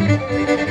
Música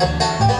Mark